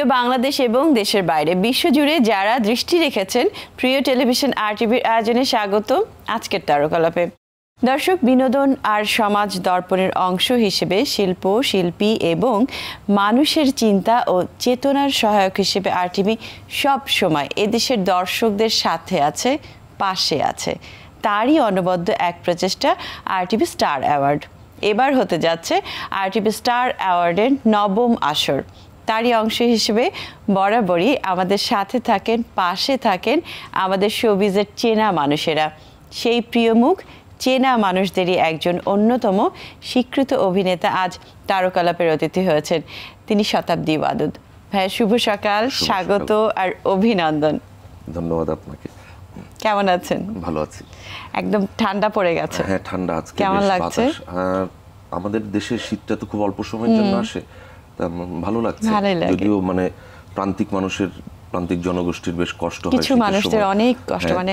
প্রিয় বাংলাদেশ এবং দেশের বাইরে বিশ্বজুড়ে যারা দৃষ্টি রেখেছেন, প্রিয় টেলিভিশন আর টিভির আয়োজনে স্বাগত আজকের তারকালাপে। দর্শক, বিনোদন আর সমাজ দর্পণের অংশ হিসেবে শিল্প, শিল্পী এবং মানুষের চিন্তা ও চেতনার সহায়ক হিসেবে আর টিভি সব সময় এদেশের দর্শকদের সাথে আছে, পাশে আছে। তারই অনবদ্য এক প্রচেষ্টা আর টিভি স্টার অ্যাওয়ার্ড। এবার হতে যাচ্ছে আর টিভি স্টার অ্যাওয়ার্ডের নবম আসর। তারই অংশ হিসেবে বরাবরই আমাদের সাথে থাকেন পাশে থাকেন আমাদের শোবিজের চেনা মানুষেরা। সেই প্রিয় মুখ চেনা মানুষদেরই একজন অন্যতম স্বীকৃত অভিনেতা আজ তারকালাপের অতিথি হয়েছেন। তিনি শতাব্দী ওয়াদুদ ভাইয়া শুভ সকাল স্বাগত আর অভিনন্দন। ধন্যবাদ আপনাকে। কেমন আছেন? ভালো আছি। একদম ঠান্ডা পড়ে গেছে। হ্যাঁ ঠান্ডা আজকে কেমন লাগছে? আহ, আমাদের দেশের শীতটা তো খুব অল্প সময়ের জন্য আসে। ভালো লাগছে। যদিও মানে প্রান্তিক মানুষের প্রান্তিক জনগোষ্ঠীর বেশ কষ্ট হয় কিছু মানুষদের অনেক কষ্ট হ্যাঁ, মানে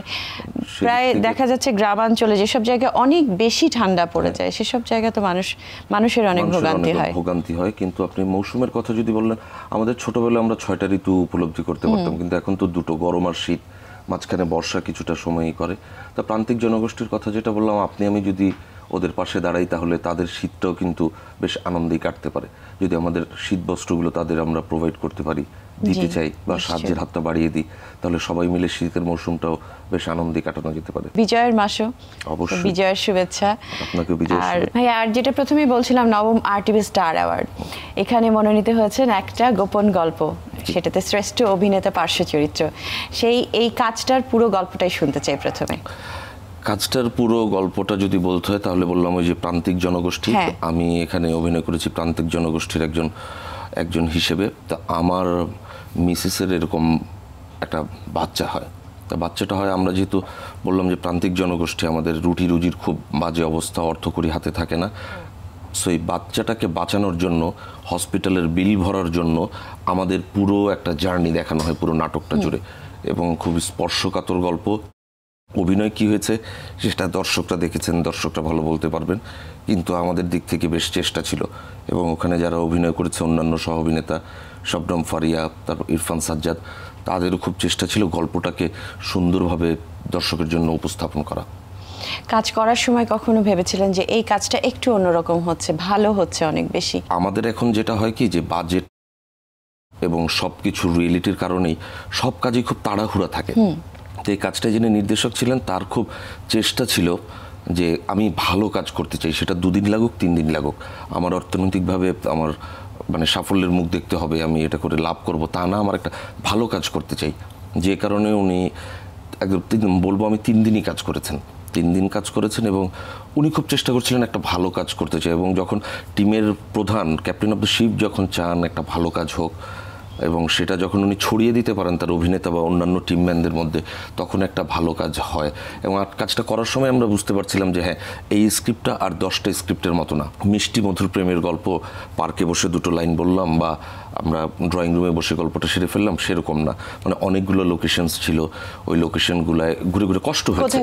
প্রায় দেখা যাচ্ছে গ্রামাঞ্চলে যেসব জায়গায় অনেক বেশি ঠান্ডা পড়ে যায় সেসব জায়গায় তো মানুষ মানুষের অনেক ভোগান্তি হয়। ভোগান্তি হয়। কিন্তু আপনি মৌসুমের কথা যদি বললেন আমাদের ছোটবেলায় আমরা ছয়টা ঋতু উপলব্ধি করতে পারতাম কিন্তু এখন তো দুটো গরম আর শীত। মাঝখানে বর্ষা কিছুটা সময়ই করে। তা প্রান্তিক জনগোষ্ঠীর কথা যেটা বললাম আপনি আমি যদি ওদের পাশে দাঁড়াই তাহলে তাদের শীতটাও কিন্তু বেশ আনন্দেই কাটতে পারে। যদি আমাদের শীত বস্ত্রগুলো তাদের আমরা প্রোভাইড করতে পারি দিতে চাই বা। সাহায্যের হাতটা বাড়িয়ে দিই তাহলে সবাই মিলে শীতের মৌসুমটাও বেশ আনন্দে কাটানো যেতে পারে। বিজয়ের মাসও। অবশ্যই। বিজয়ের শুভেচ্ছা। আপনাকেও বিজয়ের আর ভাই আর যেটা প্রথমেই বলছিলাম নবম আরটিভি স্টার অ্যাওয়ার্ড এখানে মনোনীত হয়েছেন একটা গোপন গল্প সেটাতে শ্রেষ্ঠ অভিনেতা পার্শ্ব চরিত্র। সেই এই কাজটার পুরো গল্পটাই শুনতে চাই প্রথমে। কাজটার পুরো গল্পটা যদি বলতে হয় তাহলে বললাম ওই যে প্রান্তিক জনগোষ্ঠী। হ্যাঁ। আমি এখানে অভিনয় করেছি প্রান্তিক জনগোষ্ঠীর একজন একজন হিসেবে। তা আমার মিসেসের এরকম একটা বাচ্চা হয়। তা বাচ্চাটা হয় আমরা যেহেতু বললাম যে প্রান্তিক জনগোষ্ঠী আমাদের রুটি রুজির খুব বাজে অবস্থা অর্থকরী হাতে থাকে না। সো এই বাচ্চাটাকে বাঁচানোর জন্য হসপিটালের বিল ভরার জন্য আমাদের পুরো একটা জার্নি দেখানো হয় পুরো নাটকটা জুড়ে। এবং খুব স্পর্শকাতর গল্প। অভিনয় কি হয়েছে সেটা দর্শকরা দেখেছেন দর্শকরা ভালো বলতে পারবেন। কিন্তু আমাদের দিক থেকে বেশ চেষ্টা ছিল এবং ওখানে যারা অভিনয় করেছে অন্যান্য সহ অভিনেতা শবনম ফারিয়া তারপর ইরফান সাজ্জাদ তাদেরও খুব চেষ্টা ছিল গল্পটাকে সুন্দরভাবে দর্শকের জন্য উপস্থাপন করা। কাজ করার সময় কখনো ভেবেছিলেন যে এই কাজটা একটু অন্যরকম হচ্ছে ভালো হচ্ছে অনেক বেশি? আমাদের এখন যেটা হয় কি যে বাজেট এবং সব কিছু রিয়েলিটির কারণেই সব কাজই খুব তাড়াহুড়া থাকে। তো এই কাজটা যিনি নির্দেশক ছিলেন, তার খুব চেষ্টা ছিল যে আমি ভালো কাজ করতে চাই। সেটা দুদিন লাগুক, তিন দিন লাগুক। আমার অর্থনৈতিকভাবে আমার মানে সাফল্যের মুখ দেখতে হবে, আমি এটা করে লাভ করব। তা না, আমার একটা ভালো কাজ করতে চাই। যে কারণে উনি একদম বলব আমি তিন দিনই কাজ করেছেন। তিন দিন কাজ করেছেন এবং উনি খুব চেষ্টা করছিলেন একটা ভালো কাজ করতে চাই এবং যখন টিমের প্রধান, ক্যাপ্টেন অফ দ্য শিপ যখন চান একটা ভালো কাজ হোক এবং সেটা যখন উনি ছড়িয়ে দিতে পারেন তার অভিনেতা বা অন্যান্য টিমম্যানদের মধ্যে তখন একটা ভালো কাজ হয়। এবং আর কাজটা করার সময় আমরা বুঝতে পারছিলাম যে হ্যাঁ এই স্ক্রিপ্টটা আর দশটা স্ক্রিপ্টের মতো না। মিষ্টি মধুর প্রেমের গল্প পার্কে বসে দুটো লাইন বললাম বা আমরা ড্রয়িং রুমে বসে গল্পটা সেরে ফেললাম সেরকম না। মানে অনেকগুলো লোকেশনস ছিল। ওই লোকেশনগুলায় ঘুরে ঘুরে কষ্ট হয়েছে।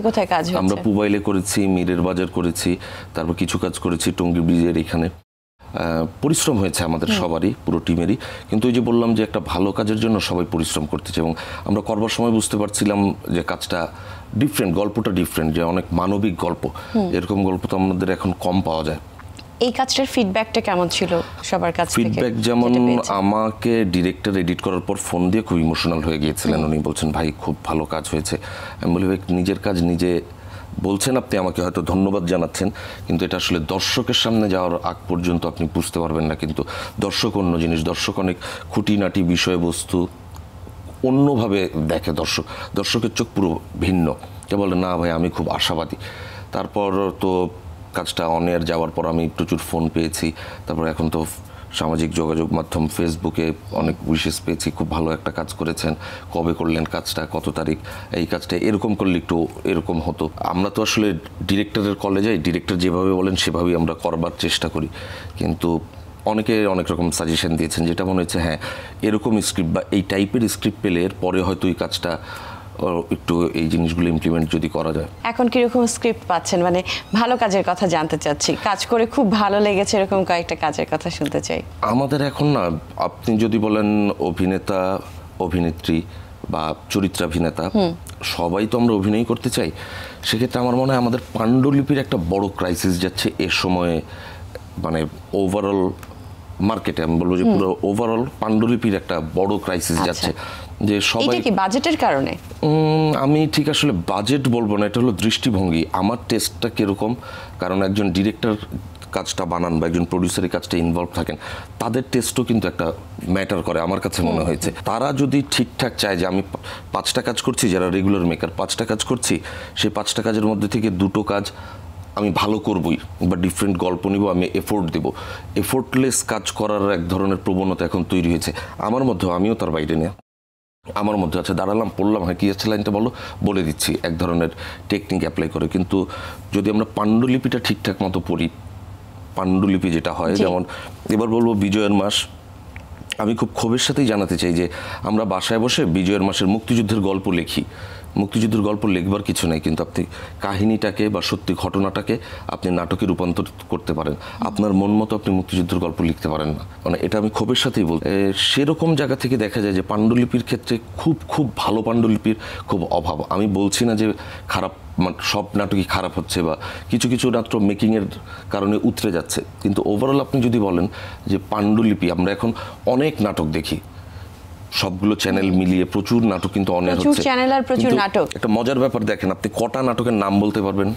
আমরা পুবাইলে করেছি মিরের বাজার করেছি তারপর কিছু কাজ করেছি টঙ্গী ব্রিজের এখানে। পরিশ্রম হয়েছে আমাদের সবারই পুরো টিমেরই। কিন্তু ওই যে বললাম যে একটা ভালো কাজের জন্য সবাই পরিশ্রম করতেছে এবং আমরা করবার সময় বুঝতে পারছিলাম যে কাজটা ডিফারেন্ট গল্পটা ডিফারেন্ট যে অনেক মানবিক গল্প। এরকম গল্প তো আমাদের এখন কম পাওয়া যায়। এই কাজটার ফিডব্যাকটা কেমন ছিল সবার কাছ থেকে? ফিডব্যাক যেমন আমাকে ডিরেক্টর এডিট করার পর ফোন দিয়ে খুব ইমোশনাল হয়ে গিয়েছিলেন। উনি বলছেন ভাই খুব ভালো কাজ হয়েছে। আমি বলি ভাই নিজের কাজ নিজে বলছেন আপনি, আমাকে হয়তো ধন্যবাদ জানাচ্ছেন, কিন্তু এটা আসলে দর্শকের সামনে যাওয়ার আগ পর্যন্ত আপনি বুঝতে পারবেন না, কিন্তু দর্শক অন্য জিনিস, দর্শক অনেক খুঁটিনাটি বিষয়বস্তু অন্যভাবে দেখে দর্শক, দর্শকের চোখ পুরো ভিন্ন। কে বলে, না ভাই, আমি খুব আশাবাদী। তারপর তো কাজটা অন যাওয়ার পর আমি প্রচুর ফোন পেয়েছি, তারপর এখন তো সামাজিক যোগাযোগ মাধ্যম ফেসবুকে অনেক উইশেস পেয়েছি, খুব ভালো একটা কাজ করেছেন। কবে করলেন কাজটা, কত তারিখ, এই কাজটা, এরকম করলে একটু এরকম হতো। আমরা তো আসলে ডিরেক্টরের কলে যাই ডিরেক্টর যেভাবে বলেন সেভাবেই আমরা করবার চেষ্টা করি। কিন্তু অনেকে অনেক রকম সাজেশন দিয়েছেন, যেটা মনে হচ্ছে হ্যাঁ এরকম স্ক্রিপ্ট বা এই টাইপের স্ক্রিপ্ট পেলে এর পরে হয়তো এই কাজটা একটু এই জিনিসগুলো ইমপ্লিমেন্ট যদি করা যায়। এখন কীরকম স্ক্রিপ্ট পাচ্ছেন? মানে ভালো কাজের কথা জানতে চাচ্ছি। কাজ করে খুব ভালো লেগেছে এরকম কয়েকটা কাজের কথা শুনতে চাই। আমাদের এখন না আপনি যদি বলেন অভিনেতা অভিনেত্রী বা চরিত্রাভিনেতা সবাই তো আমরা অভিনয় করতে চাই। সেক্ষেত্রে আমার মনে হয় আমাদের পাণ্ডুলিপির একটা বড় ক্রাইসিস যাচ্ছে এ সময়ে মানে ওভারঅল মার্কেটে আমি বলব যে পুরো ওভারঅল পাণ্ডুলিপির একটা বড় ক্রাইসিস আচ্ছা। যাচ্ছে। যে সবাই এটা কি বাজেটের কারণে? আমি ঠিক আসলে বাজেট বলব না এটা হলো দৃষ্টিভঙ্গি। আমার টেস্টটা কীরকম? কারণ একজন ডিরেক্টর কাজটা বানান বা একজন প্রডিউসারের কাজটা ইনভলভ থাকেন তাদের টেস্টও কিন্তু একটা ম্যাটার করে আমার কাছে মনে হয়েছে। তারা যদি ঠিকঠাক চায় যে আমি পাঁচটা কাজ করছি যারা রেগুলার মেকার পাঁচটা কাজ করছি সেই পাঁচটা কাজের মধ্যে থেকে দুটো কাজ আমি ভালো করবই বা ডিফারেন্ট গল্প নিব আমি এফোর্ট দেব। এফোর্টলেস কাজ করার এক ধরনের প্রবণতা এখন তৈরি হয়েছে। আমার মধ্যেও আমিও তার বাইরে নেই। আমার মধ্যে আছে দাঁড়ালাম পড়লাম হ্যাঁ কী আছে লাইনটা বলো? বলে দিচ্ছি এক ধরনের টেকনিক অ্যাপ্লাই করে। কিন্তু যদি আমরা পাণ্ডুলিপিটা ঠিকঠাক মতো পড়ি পাণ্ডুলিপি যেটা হয় যেমন এবার বলব বিজয়ের মাস আমি খুব ক্ষোভের সাথেই জানাতে চাই যে আমরা বাসায় বসে বিজয়ের মাসের মুক্তিযুদ্ধের গল্প লিখি। মুক্তিযুদ্ধের গল্প লিখবার কিছু নেই, কিন্তু আপনি কাহিনীটাকে বা সত্যি ঘটনাটাকে আপনি নাটকে রূপান্তর করতে পারেন। আপনার মন মতো আপনি মুক্তিযুদ্ধের গল্প লিখতে পারেন না। মানে এটা আমি ক্ষোভের সাথেই বল সেরকম জায়গা থেকে দেখা যায় যে পাণ্ডুলিপির ক্ষেত্রে খুব খুব ভালো পাণ্ডুলিপির খুব অভাব। আমি বলছি না যে খারাপ মানে সব নাটকই খারাপ হচ্ছে বা কিছু কিছু নাটক মেকিংয়ের কারণে উতরে যাচ্ছে। কিন্তু ওভারঅল আপনি যদি বলেন যে পাণ্ডুলিপি, আমরা এখন অনেক নাটক দেখি। সবগুলো চ্যানেল মিলিয়ে প্রচুর নাটক কিন্তু অনেক প্রচুর চ্যানেল আর প্রচুর নাটক। একটা মজার ব্যাপার দেখেন আপনি কটা নাটকের নাম বলতে পারবেন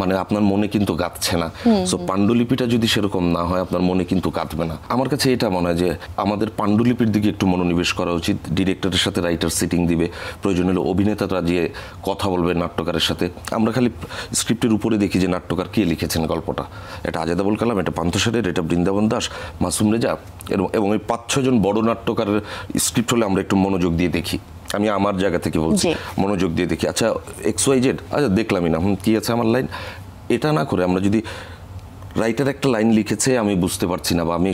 মানে আপনার মনে কিন্তু গাঁথছে না। সো পাণ্ডুলিপিটা যদি সেরকম না হয় আপনার মনে কিন্তু গাঁথবে না। আমার কাছে এটা মনে হয় যে আমাদের পাণ্ডুলিপির দিকে একটু মনোনিবেশ করা উচিত। ডিরেক্টরের সাথে রাইটার সিটিং দিবে। প্রয়োজন হলে অভিনেতারা যে কথা বলবে নাট্যকারের সাথে আমরা খালি স্ক্রিপ্টের উপরে দেখি যে নাট্যকার কে লিখেছেন গল্পটা। এটা আজাদ আবুল কালাম এটা পান্থসারের এটা বৃন্দাবন দাস মাসুম রেজা এবং এবং এই পাঁচ ছজন বড় নাট্যকারের স্ক্রিপ্ট হলে আমরা একটু মনোযোগ দিয়ে দেখি। আমি আমার জায়গা থেকে বলছি। মনোযোগ দিয়ে দেখি। আচ্ছা এক্স ওয়াই জেড আচ্ছা দেখলামই না। হুম কী আছে আমার লাইন? এটা না করে আমরা যদি রাইটার একটা লাইন লিখেছে আমি বুঝতে পারছি না বা আমি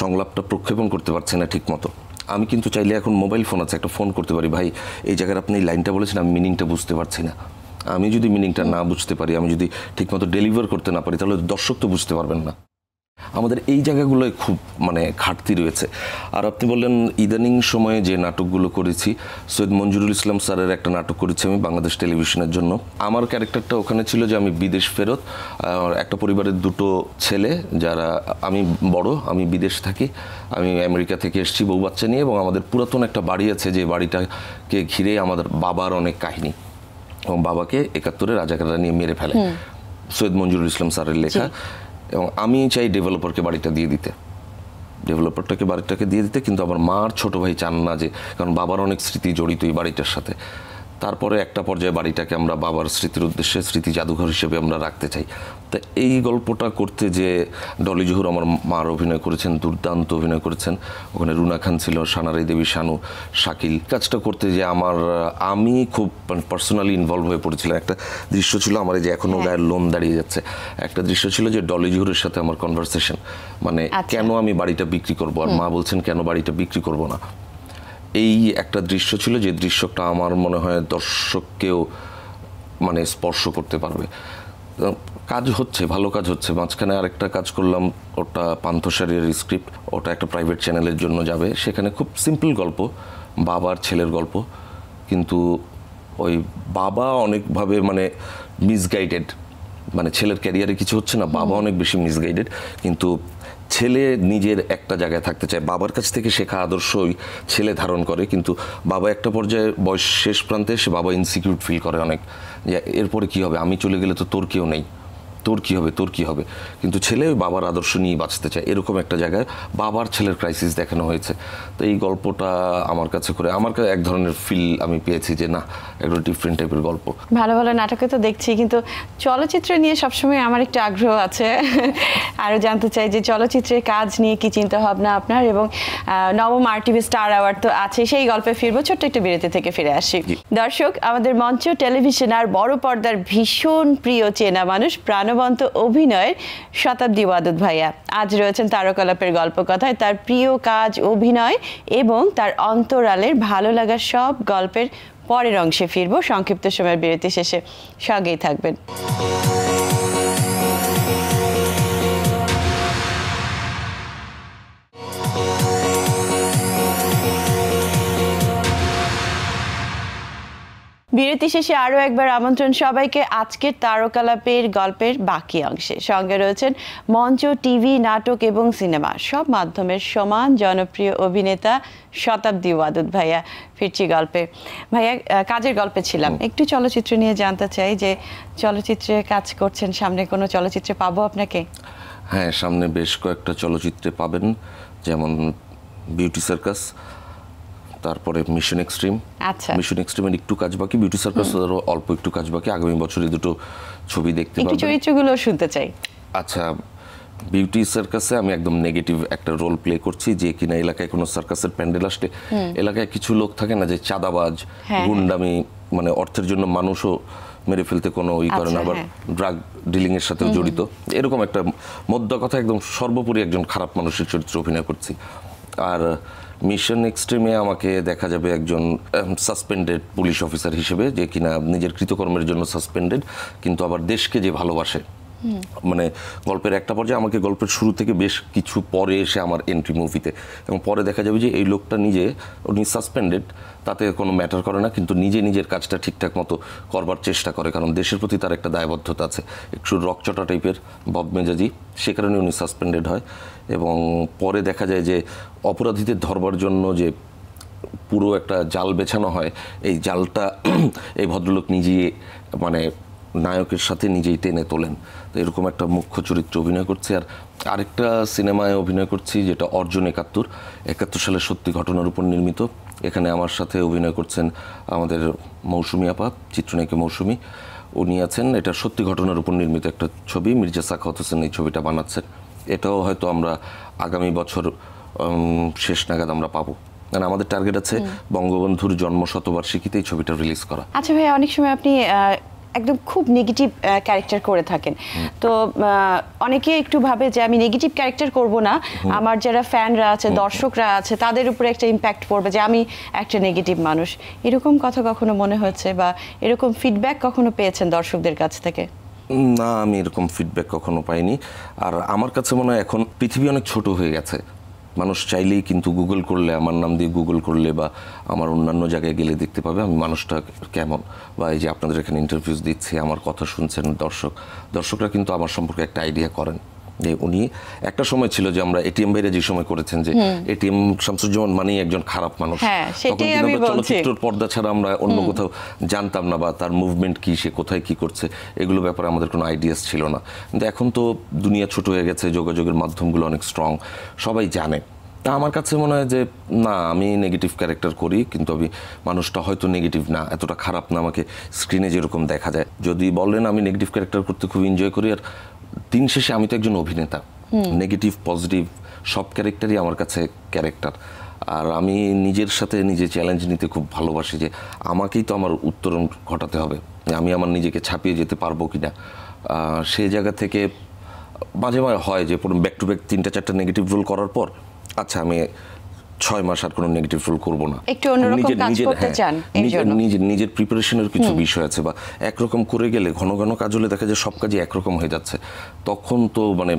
সংলাপটা প্রক্ষেপণ করতে পারছি না ঠিক মতো আমি কিন্তু চাইলে এখন মোবাইল ফোন আছে একটা ফোন করতে পারি। ভাই এই জায়গায় আপনি এই লাইনটা বলেছেন আমি মিনিংটা বুঝতে পারছি না। আমি যদি মিনিংটা না বুঝতে পারি আমি যদি ঠিকমতো ডেলিভার করতে না পারি তাহলে দর্শক তো বুঝতে পারবেন না। আমাদের এই জায়গাগুলোয় খুব মানে ঘাটতি রয়েছে। আর আপনি বললেন ইদানিং সময়ে যে নাটকগুলো করেছি সৈয়দ মঞ্জুরুল ইসলাম স্যারের একটা নাটক করেছি আমি বাংলাদেশ টেলিভিশনের জন্য। আমার ক্যারেক্টারটা ওখানে ছিল যে আমি বিদেশ ফেরত একটা পরিবারের দুটো ছেলে যারা আমি বড় আমি বিদেশ থাকি আমি আমেরিকা থেকে এসেছি বউ বাচ্চা নিয়ে এবং আমাদের পুরাতন একটা বাড়ি আছে যে বাড়িটাকে ঘিরে আমাদের বাবার অনেক কাহিনী। এবং বাবাকে একাত্তরে রাজাকাররা নিয়ে মেরে ফেলে। সৈয়দ মঞ্জুরুল ইসলাম স্যারের লেখা। এবং আমি চাই ডেভেলপারকে বাড়িটা দিয়ে দিতে। ডেভেলপারটাকে বাড়িটাকে দিয়ে দিতে, কিন্তু আমার মার ছোটো ভাই চান না যে, কারণ বাবার অনেক স্মৃতি জড়িত এই বাড়িটার সাথে। তারপরে একটা পর্যায়ে বাড়িটাকে আমরা বাবার স্মৃতির উদ্দেশ্যে স্মৃতি জাদুঘর হিসেবে আমরা রাখতে চাই। তা এই গল্পটা করতে যে ডলি জহুর আমার মার অভিনয় করেছেন দুর্দান্ত অভিনয় করেছেন ওখানে রুনা খান ছিল সানারাই দেবী শানু শাকিল। কাজটা করতে যে আমার আমি খুব পার্সোনালি ইনভলভ হয়ে পড়েছিলাম। একটা দৃশ্য ছিল আমার এই যে এখনও গায়ের লোন দাঁড়িয়ে যাচ্ছে। একটা দৃশ্য ছিল যে ডলি জহুরের সাথে আমার কনভারসেশন মানে আচ্ছা। কেন আমি বাড়িটা বিক্রি করব? আর মা বলছেন কেন বাড়িটা বিক্রি করব না? এই একটা দৃশ্য ছিল যে দৃশ্যটা আমার মনে হয় দর্শককেও মানে স্পর্শ করতে পারবে। কাজ হচ্ছে ভালো কাজ হচ্ছে। মাঝখানে আরেকটা কাজ করলাম ওটা পান্থসারের স্ক্রিপ্ট ওটা একটা প্রাইভেট চ্যানেলের জন্য যাবে। সেখানে খুব সিম্পল গল্প বাবার ছেলের গল্প। কিন্তু ওই বাবা অনেকভাবে মানে মিসগাইডেড মানে ছেলের ক্যারিয়ারে কিছু হচ্ছে না বাবা অনেক বেশি মিসগাইডেড কিন্তু ছেলে নিজের একটা জায়গায় থাকতে চায়। বাবার কাছ থেকে শেখা আদর্শই ছেলে ধারণ করে, কিন্তু বাবা একটা পর্যায়ে বয়স শেষ প্রান্তে সে বাবা ইনসিকিউর ফিল করে অনেক। যে এরপরে কি হবে? আমি চলে গেলে তো তোর কেউ নেই। তোর কি হবে তোর কি হবে? কিন্তু ছেলে ওই বাবার আদর্শ নিয়ে বাঁচতে চায়। এরকম একটা জায়গায় বাবার ছেলের ক্রাইসিস দেখানো হয়েছে। তো এই গল্পটা আমার কাছে করে আমার কাছে এক ধরনের ফিল আমি পেয়েছি যে না একটা ডিফারেন্ট টাইপের গল্প। ভালো ভালো নাটকে তো দেখছি কিন্তু চলচ্চিত্র নিয়ে সবসময় আমার একটা আগ্রহ আছে। আরও জানতে চাই যে চলচ্চিত্রের কাজ নিয়ে কি চিন্তা ভাবনা আপনার? এবং নবম আর টিভি স্টার অ্যাওয়ার্ড তো আছে সেই গল্পে ফিরবো ছোট্ট একটা বিরতি থেকে ফিরে আসি। দর্শক আমাদের মঞ্চ টেলিভিশন আর বড় পর্দার ভীষণ প্রিয় চেনা মানুষ প্রাণবন্ত অভিনয়ের শতাব্দী ওয়াদুদ ভাইয়া। আজ রয়েছেন তারকলাপের গল্প কথায় তার প্রিয় কাজ, অভিনয় এবং তার অন্তরালের ভালো লাগার সব গল্পের পরের অংশে ফিরবো। সংক্ষিপ্ত সময়ের বিরতি শেষে। সঙ্গেই থাকবেন। বিরতি শেষে আরও একবার আমন্ত্রণ সবাইকে আজকের তারকালাপের গল্পের বাকি অংশে। সঙ্গে রয়েছেন মঞ্চ টিভি নাটক এবং সিনেমা সব মাধ্যমের সমান জনপ্রিয় অভিনেতা শতাব্দী ওয়াদুদ ভাইয়া। ফিরছি গল্পে। ভাইয়া কাজের গল্পে ছিলাম। একটু চলচ্চিত্র নিয়ে জানতে চাই যে চলচ্চিত্রে কাজ করছেন সামনে কোনো চলচ্চিত্রে পাবো আপনাকে? হ্যাঁ সামনে বেশ কয়েকটা চলচ্চিত্রে পাবেন যেমন বিউটি সার্কাস তারপরে মিশন এক্সট্রিম আচ্ছা। মিশন এক্সট্রিমের একটু কাজ বাকি বিউটি সার্কাস অল্প একটু কাজ বাকি। আগামী বছরে দুটো ছবি দেখতে একটু পাবেন চরিত্রগুলো শুনতে চাই। আচ্ছা বিউটি সার্কাসে আমি একদম নেগেটিভ একটা রোল প্লে করছি যে কিনা এলাকায় কোনো সার্কাসের প্যান্ডেল আসলে এলাকায় কিছু লোক থাকে না যে চাঁদাবাজ হ্যাঁ। গুন্ডামি মানে অর্থের জন্য মানুষও মেরে ফেলতে কোনো ই করে না আচ্ছা, আবার হ্যাঁ। ড্রাগ ডিলিং এর সাথেও জড়িত। এরকম একটা মধ্য কথা একদম সর্বোপরি একজন খারাপ মানুষের চরিত্র অভিনয় করছি। আর মিশন এক্সট্রিমে আমাকে দেখা যাবে একজন সাসপেন্ডেড পুলিশ অফিসার হিসেবে, যে কিনা নিজের কৃতকর্মের জন্য সাসপেন্ডেড কিন্তু আবার দেশকে যে ভালোবাসে। মানে গল্পের একটা পর্যায়ে আমাকে গল্পের শুরু থেকে বেশ কিছু পরে এসে আমার এন্ট্রি মুভিতে এবং পরে দেখা যাবে যে এই লোকটা নিজে, উনি সাসপেন্ডেড তাতে কোনো ম্যাটার করে না, কিন্তু নিজে নিজের কাজটা ঠিকঠাক মতো করবার চেষ্টা করে, কারণ দেশের প্রতি তার একটা দায়বদ্ধতা আছে। একটু রকচটা টাইপের বদমেজাজি সে কারণে উনি সাসপেন্ডেড হয়। এবং পরে দেখা যায় যে অপরাধীদের ধরবার জন্য যে পুরো একটা জাল বেছানো হয়, এই জালটা এই ভদ্রলোক নিজেই মানে নায়কের সাথে নিজেই টেনে তোলেন। তো এরকম একটা মুখ্য চরিত্র অভিনয় করছি। আর আরেকটা সিনেমায় অভিনয় করছি যেটা অর্জুন একাত্তর। একাত্তর সালের সত্যি ঘটনার উপর নির্মিত। এখানে আমার সাথে অভিনয় করছেন আমাদের মৌসুমি আপা চিত্রনায়িকা মৌসুমি। উনি আছেন এটা সত্যি ঘটনার উপর নির্মিত একটা ছবি। মির্জা সাখাওয়াত হোসেন এই ছবিটা বানাচ্ছেন। এটাও হয়তো আমরা আগামী বছর শেষ নাগাদ আমরা পাবো। কারণ আমাদের টার্গেট আছে বঙ্গবন্ধুর জন্ম শতবার্ষিকীতে এই ছবিটা রিলিজ করা। আচ্ছা ভাই অনেক সময় আপনি একদম খুব নেগেটিভ ক্যারেক্টার করে থাকেন। তো অনেকে একটু ভাবে যে আমি নেগেটিভ ক্যারেক্টার করব না। আমার যারা ফ্যানরা আছে দর্শকরা আছে তাদের উপরে একটা ইম্প্যাক্ট পড়বে যে আমি একটা নেগেটিভ মানুষ। এরকম কথা কখনো মনে হয়েছে বা এরকম ফিডব্যাক কখনো পেয়েছেন দর্শকদের কাছ থেকে? না আমি এরকম ফিডব্যাক কখনো পাইনি। আর আমার কাছে মনে হয় এখন পৃথিবী অনেক ছোট হয়ে গেছে। মানুষ চাইলেই কিন্তু গুগল করলে, আমার নাম দিয়ে গুগল করলে বা আমার অন্যান্য জায়গায় গেলে দেখতে পাবে আমি মানুষটা কেমন। বা এই যে আপনাদের এখানে ইন্টারভিউস দিচ্ছি, আমার কথা শুনছেন দর্শক। দর্শকরা কিন্তু আমার সম্পর্কে একটা আইডিয়া করেন। যে উনি একটা সময় ছিল যে আমরা এটিএম বাইরে যে সময় করেছেন যে এটিএম শামসুজ্জামান মানেই একজন খারাপ মানুষ। হ্যাঁ, তখন কিন্তু আমরা পর্দা ছাড়া আমরা অন্য কোথাও জানতাম না বা তার মুভমেন্ট কি সে কোথায় কি করছে এগুলো ব্যাপারে আমাদের কোনো আইডিয়াস ছিল না। কিন্তু এখন তো দুনিয়া ছোট হয়ে গেছে যোগাযোগের মাধ্যমগুলো অনেক স্ট্রং সবাই জানে। তা আমার কাছে মনে হয় যে না আমি নেগেটিভ ক্যারেক্টার করি কিন্তু আমি মানুষটা হয়তো নেগেটিভ না এতটা খারাপ না আমাকে স্ক্রিনে যেরকম দেখা যায়। যদি বলেন আমি নেগেটিভ ক্যারেক্টার করতে খুব এনজয় করি আর দিন শেষে আমি তো একজন অভিনেতা। নেগেটিভ পজিটিভ সব ক্যারেক্টারই আমার কাছে ক্যারেক্টার আর আমি নিজের সাথে নিজে চ্যালেঞ্জ নিতে খুব ভালোবাসি যে আমাকেই তো আমার উত্তরণ ঘটাতে হবে। যে আমি আমার নিজেকে ছাপিয়ে যেতে পারব কি না সেই জায়গা থেকে মাঝে মাঝে হয় যে ব্যাক টু ব্যাক তিনটা চারটা নেগেটিভ রোল করার পর আচ্ছা আমি ছয় মাস আর কোনো নেগেটিভ রোল করব না। একটু অন্যরকম কাজ করতে হ্যাঁ, চান নিজের নিজের প্রিপারেশনের কিছু বিষয় আছে বা একরকম করে গেলে ঘন ঘন কাজ হলে দেখা যায় সব কাজই একরকম হয়ে যাচ্ছে। তখন তো মানে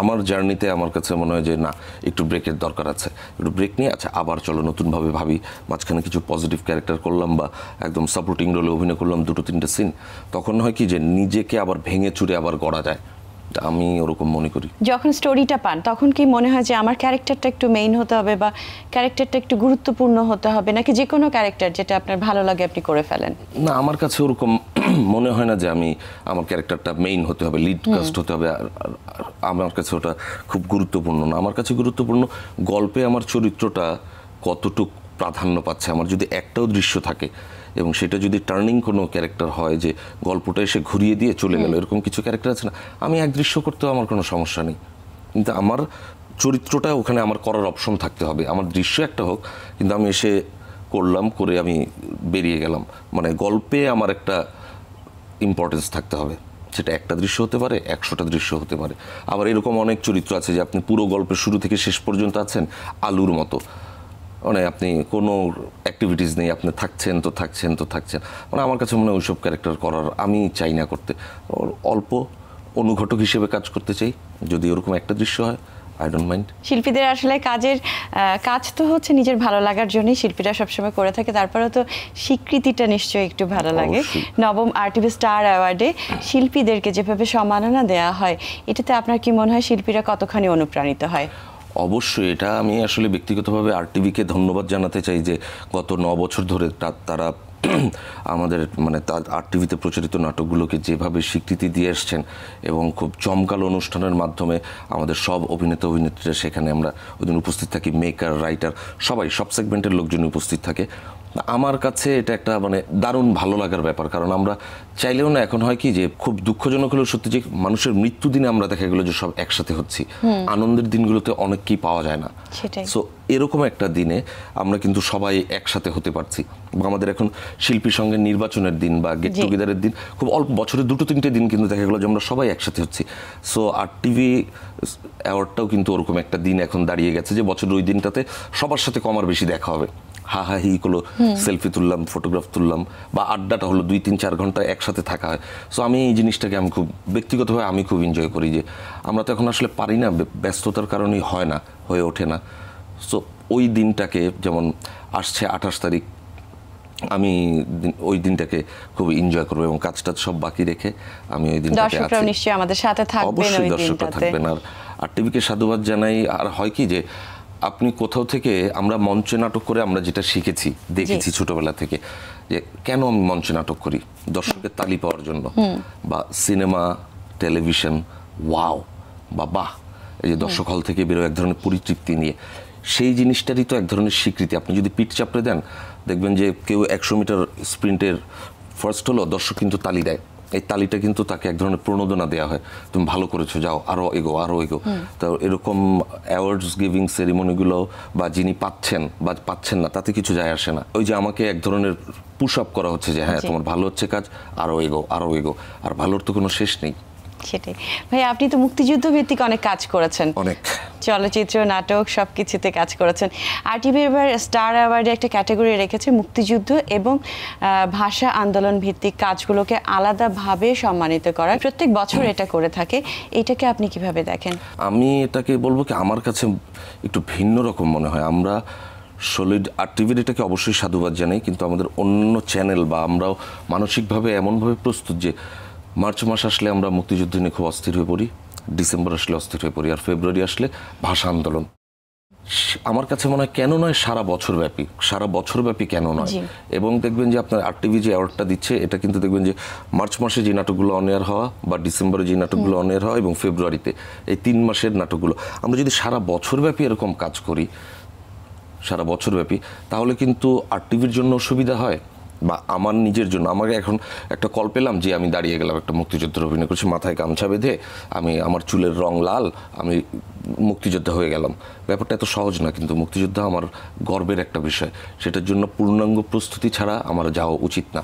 আমার জার্নিতে আমার কাছে মনে হয় যে না একটু ব্রেকের দরকার আছে। একটু ব্রেক নিয়ে আচ্ছা আবার চলো নতুনভাবে ভাবি। মাঝখানে কিছু পজিটিভ ক্যারেক্টার করলাম বা একদম সাপোর্টিং রোলে অভিনয় করলাম দুটো তিনটে সিন তখন হয় কি যে নিজেকে আবার ভেঙে চুরে আবার গড়া যায়। আমি ওরকম মনে করি। যখন স্টোরিটা পান তখন কি মনে হয় যে আমার ক্যারেক্টারটা একটু মেইন হতে হবে বা ক্যারেক্টারটা একটু গুরুত্বপূর্ণ হতে হবে? নাকি যে কোনো ক্যারেক্টার যেটা আপনার ভালো লাগে আপনি করে ফেলেন? না আমার কাছে ওরকম মনে হয় না যে আমি আমার ক্যারেক্টারটা মেইন হতে হবে লিড কাস্ট হতে হবে। আমার কাছে ওটা খুব গুরুত্বপূর্ণ না। আমার কাছে গুরুত্বপূর্ণ গল্পে আমার চরিত্রটা কতটুকু প্রাধান্য পাচ্ছে? আমার যদি একটাও দৃশ্য থাকে এবং সেটা যদি টার্নিং কোনো ক্যারেক্টার হয় যে গল্পটা এসে ঘুরিয়ে দিয়ে চলে গেল এরকম কিছু ক্যারেক্টার আছে না? আমি এক দৃশ্য করতেও আমার কোনো সমস্যা নেই। কিন্তু আমার চরিত্রটা ওখানে আমার করার অপশন থাকতে হবে। আমার দৃশ্য একটা হোক কিন্তু আমি এসে করলাম করে আমি বেরিয়ে গেলাম। মানে গল্পে আমার একটা ইম্পর্টেন্স থাকতে হবে। সেটা একটা দৃশ্য হতে পারে একশোটা দৃশ্য হতে পারে। আবার এরকম অনেক চরিত্র আছে যে আপনি পুরো গল্পের শুরু থেকে শেষ পর্যন্ত আছেন আলুর মতো। মানে আপনি কোনো অ্যাক্টিভিটিস নেই আপনি থাকছেন তো থাকছেন তো থাকছেন। মানে আমার কাছে মনে হয় ওইসব ক্যারেক্টার করার আমি চাই না করতে। অল্প অনুঘটক হিসেবে কাজ করতে চাই যদি ওরকম একটা দৃশ্য হয় আই ডোন্ট মাইন্ড শিল্পীদের আসলে কাজের কাজ তো হচ্ছে নিজের ভালো লাগার জন্যই শিল্পীরা সবসময় করে থাকে তারপরে তো স্বীকৃতিটা নিশ্চয়ই একটু ভালো লাগে। নবম আরটিভি স্টার অ্যাওয়ার্ডে শিল্পীদেরকে যেভাবে সম্মাননা দেওয়া হয় এটাতে আপনার কি মনে হয় শিল্পীরা কতখানি অনুপ্রাণিত হয়? অবশ্যই এটা আমি আসলে ব্যক্তিগতভাবে আর টিভিকে ধন্যবাদ জানাতে চাই যে গত ন বছর ধরে তারা আমাদের মানে তার আর টিভিতে প্রচারিত নাটকগুলোকে যেভাবে স্বীকৃতি দিয়ে এসছেন এবং খুব চমকালো অনুষ্ঠানের মাধ্যমে আমাদের সব অভিনেতা অভিনেত্রীরা সেখানে আমরা ওই উপস্থিত থাকি, মেকার, রাইটার, সবাই সব সেগমেন্টের লোকজন উপস্থিত থাকে। আমার কাছে এটা একটা মানে দারুণ ভালো লাগার ব্যাপার। কারণ আমরা চাইলেও না এখন হয় কি যে খুব দুঃখজনক হলেও সত্যি যে মানুষের মৃত্যু দিনে আমরা দেখা গেলো যে সব একসাথে হচ্ছি। আনন্দের দিনগুলোতে অনেক কি পাওয়া যায় না। সো এরকম একটা দিনে আমরা কিন্তু সবাই একসাথে হতে পারছি। আমাদের এখন শিল্পী সঙ্গে নির্বাচনের দিন বা গেট। টুগেদারের দিন খুব অল্প বছরে দুটো তিনটে দিন কিন্তু দেখা গেলো যে আমরা সবাই একসাথে হচ্ছি। সো আর টিভি অ্যাওয়ার্ডটাও কিন্তু ওরকম একটা দিন এখন দাঁড়িয়ে গেছে যে বছরের ওই দিনটাতে সবার সাথে কমার বেশি দেখা হবে। হা হা হি হলো সেলফি তুললাম ফটোগ্রাফ তুললাম বা আড্ডাটা হলো দুই তিন চার ঘণ্টা একসাথে থাকা হয়। সো আমি এই জিনিসটাকে আমি খুব ব্যক্তিগতভাবে আমি খুব এনজয় করি যে আমরা তো এখন আসলে পারি না ব্যস্ততার কারণেই হয় না হয়ে ওঠে না। সো ওই দিনটাকে যেমন আসছে আঠাশ তারিখ আমি দিন- ওই দিনটাকে খুব এনজয় করব এবং কাজ টাজ সব বাকি রেখে আমি ওই দিনটাকে দর্শকরাও আছি নিশ্চয়ই আমাদের সাথে থাকবেন অবশ্যই দর্শকরা থাকবেন। আর আর টিভিকে সাধুবাদ জানাই। আর হয় কি যে আপনি কোথাও থেকে আমরা মঞ্চে নাটক করে আমরা যেটা শিখেছি দেখেছি ছোটবেলা থেকে যে কেন আমি মঞ্চে নাটক করি? দর্শকের তালি পাওয়ার জন্য। বা সিনেমা টেলিভিশন ওয়াও বা বাহ এই যে দর্শক হল থেকে বেরো এক ধরনের পরিতৃপ্তি নিয়ে। সেই জিনিসটারই তো এক ধরনের স্বীকৃতি। আপনি যদি পিঠ চাপড়ে দেন দেখবেন যে কেউ একশো মিটার স্প্রিন্টের ফার্স্ট হলো দর্শক কিন্তু তালি দেয়। এই তালিটা কিন্তু তাকে এক ধরনের প্রণোদনা দেওয়া হয়। তুমি ভালো করেছ যাও আরও এগো আরও এগো। তো এরকম অ্যাওয়ার্ডস গিভিং সেরিমনিগুলো বা যিনি পাচ্ছেন বা পাচ্ছেন না তাতে কিছু যায় আসে না। ওই যে আমাকে এক ধরনের পুশ আপ করা হচ্ছে যে হ্যাঁ তোমার ভালো হচ্ছে কাজ আরও এগো আরও এগো। আর ভালোর তো কোনো শেষ নেই। সেটাই। ভাই আপনি তো মুক্তিযুদ্ধ ভিত্তিক অনেক কাজ করেছেন। অনেক। চলচ্চিত্র নাটক সবকিছুতে কাজ করেছেন। আরটিভি এবার স্টার অ্যাওয়ার্ডে একটা ক্যাটাগরি রেখেছে মুক্তিযুদ্ধ এবং ভাষা আন্দোলন ভিত্তিক কাজগুলোকে আলাদাভাবে সম্মানিত করা প্রত্যেক বছর এটা করে থাকে। এটাকে আপনি কীভাবে দেখেন? আমি এটাকে বলব কি আমার কাছে একটু ভিন্ন রকম মনে হয়। আমরা সলিড আর টিভির এটাকে অবশ্যই সাধুবাদ জানাই কিন্তু আমাদের অন্য চ্যানেল বা আমরাও মানসিকভাবে এমনভাবে প্রস্তুত যে মার্চ মাস আসলে আমরা মুক্তিযুদ্ধ নিয়ে খুব অস্থির হয়ে পড়ি। ডিসেম্বর আসলে অস্থির হয়ে পড়ি আর ফেব্রুয়ারি আসলে ভাষা আন্দোলন। আমার কাছে মনে হয় কেন নয় সারা বছর ব্যাপী সারা বছর ব্যাপী কেন নয়। এবং দেখবেন যে আপনার আর টিভি যে অ্যাওয়ার্ডটা দিচ্ছে এটা কিন্তু দেখবেন যে মার্চ মাসে যে নাটকগুলো অনেয়ার হওয়া বা ডিসেম্বরে যে নাটকগুলো অনেয়ার হওয়া এবং ফেব্রুয়ারিতে এই তিন মাসের নাটকগুলো আমরা যদি সারা বছর ব্যাপী এরকম কাজ করি সারা বছর ব্যাপী তাহলে কিন্তু আর টিভির জন্য সুবিধা হয়। বা আমার নিজের জন্য, আমাকে এখন একটা কল পেলাম যে আমি দাঁড়িয়ে গেলাম একটা মুক্তিযোদ্ধার অভিনয় করছি, মাথায় গামছা বেঁধে আমি, আমার চুলের রং লাল, আমি মুক্তিযোদ্ধা হয়ে গেলাম। ব্যাপারটা এত সহজ না, কিন্তু মুক্তিযোদ্ধা আমার গর্বের একটা বিষয়। সেটার জন্য পূর্ণাঙ্গ প্রস্তুতি ছাড়া আমার যাওয়া উচিত না।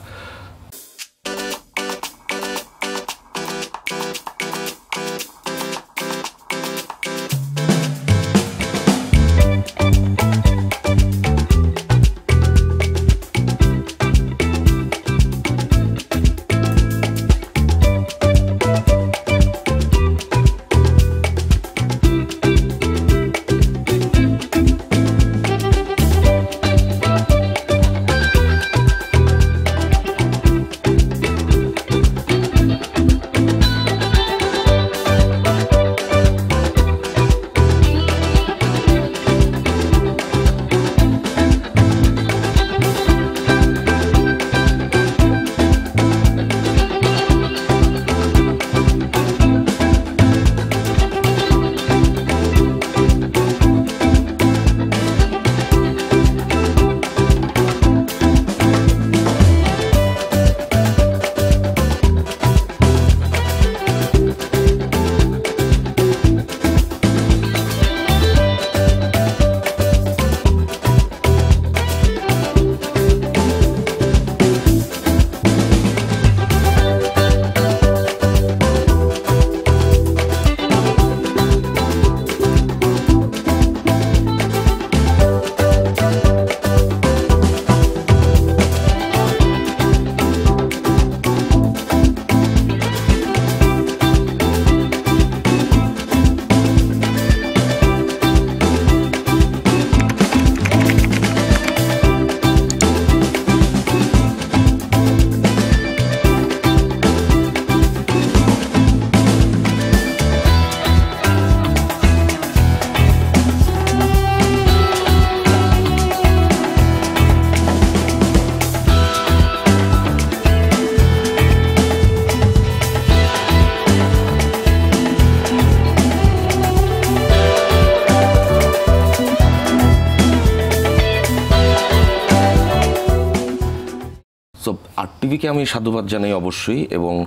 টিভিকে আমি সাধুবাদ জানাই অবশ্যই এবং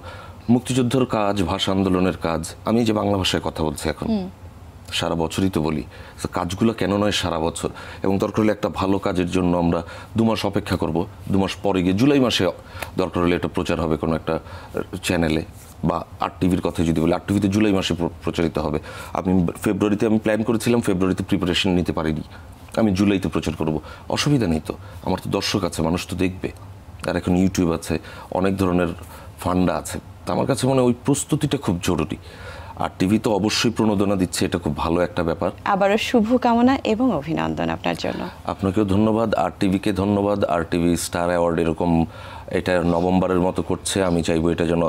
মুক্তিযুদ্ধের কাজ ভাষা আন্দোলনের কাজ আমি যে বাংলা ভাষায় কথা বলছি এখন সারা বছরই তো বলি কাজগুলো কেন নয় সারা বছর? এবং দরকার হলে একটা ভালো কাজের জন্য আমরা দু মাস অপেক্ষা করব দু মাস পরে গিয়ে জুলাই মাসে দরকার হলে এটা প্রচার হবে কোনো একটা চ্যানেলে বা আট টিভির কথা যদি বলি আট টিভিতে জুলাই মাসে প্র- প্রচারিত হবে। আমি ফেব্রুয়ারিতে আমি প্ল্যান করেছিলাম ফেব্রুয়ারিতে প্রিপারেশন নিতে পারিনি। আমি জুলাইতে প্রচার করব। অসুবিধা নেই তো আমার তো দর্শক আছে মানুষ তো দেখবে। আর এখন ইউটিউব আছে অনেক ধরনের ফান্ডা আছে। তা আমার কাছে মনে হয় ওই প্রস্তুতিটা খুব জরুরি। আর টিভি তো অবশ্যই প্রণোদনা দিচ্ছে এটা খুব ভালো একটা ব্যাপার। আবারও শুভ কামনা এবং অভিনন্দন আপনার জন্য। আপনাকেও ধন্যবাদ আর টিভিকে ধন্যবাদ আর টিভি স্টার অ্যাওয়ার্ড এরকম এটা নভেম্বরের মতো করছে আমি চাইব এটা যেন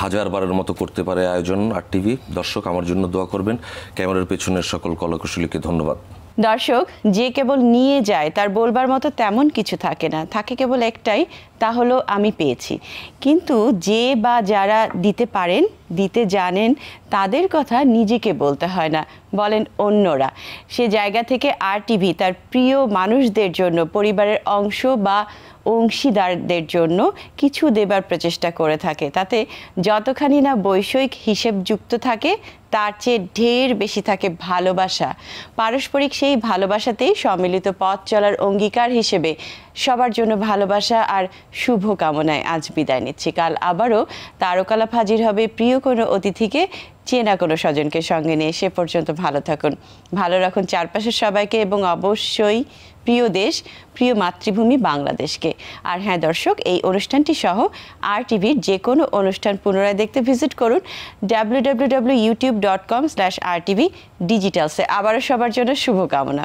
হাজারবারের মতো করতে পারে আয়োজন। আর টিভি দর্শক আমার জন্য দোয়া করবেন। ক্যামেরার পেছনের সকল কলাকুশলীকে ধন্যবাদ। দর্শক, যে কেবল নিয়ে যায়, তার বলবার মতো তেমন কিছু থাকে না। থাকে কেবল একটাই, তা হলো আমি পেয়েছি। কিন্তু যে বা যারা দিতে পারেন দিতে জানেন, তাদের কথা নিজেকে বলতে হয় না, বলেন অন্যরা। সে জায়গা থেকে আর টিভি তার প্রিয় মানুষদের জন্য, পরিবারের অংশ বা অংশীদারদের জন্য কিছু দেবার প্রচেষ্টা করে থাকে। তাতে যতখানি না বৈষয়িক হিসেব যুক্ত থাকে, তার চেয়ে ঢের বেশি থাকে ভালোবাসা। পারস্পরিক সেই ভালোবাসাতেই সম্মিলিত পথ চলার অঙ্গীকার হিসেবে সবার জন্য ভালোবাসা আর শুভ কামনায় আজ বিদায় নিচ্ছি। কাল আবারও তারকালাপ হাজির হবে প্রিয় কোনো অতিথিকে চেনা কোনো স্বজনকে সঙ্গে নিয়ে সে পর্যন্ত ভালো থাকুন। ভালো রাখুন চারপাশের সবাইকে এবং অবশ্যই প্রিয় দেশ, প্রিয় মাতৃভূমি বাংলাদেশকে। আর হ্যাঁ দর্শক, এই অনুষ্ঠানটি সহ আর টিভির যে কোনো অনুষ্ঠান পুনরায় দেখতে ভিজিট করুন W W W YouTube dot com slash R TV ডিজিটালসে আবারও সবার জন্য শুভকামনা